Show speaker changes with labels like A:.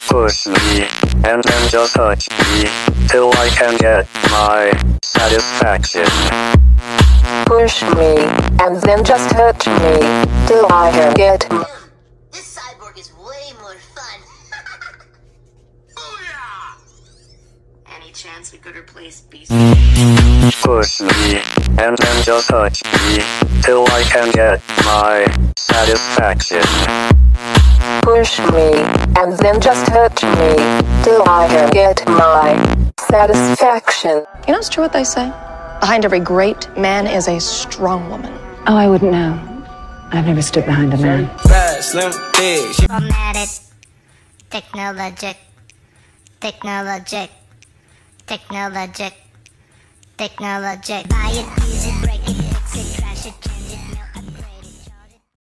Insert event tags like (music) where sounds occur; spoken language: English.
A: Push me, and then just touch me, till I can get my satisfaction.
B: Push me, and then just touch me, till I can get m-
C: This cyborg is way more fun. (laughs)
D: Oh, Any chance we could replace Beast?
A: Push me, and then just touch me, till I can get my satisfaction.
B: Push me, and then just touch me, till I can get my satisfaction.
E: You know, it's true what they say. Behind every great man is a strong woman.
F: Oh, I wouldn't know. I've never stood behind a man.
G: Fat, slim, thick. She
C: Formatted. Technologic. Technologic. Technologic. Technologic. Buy it, use it,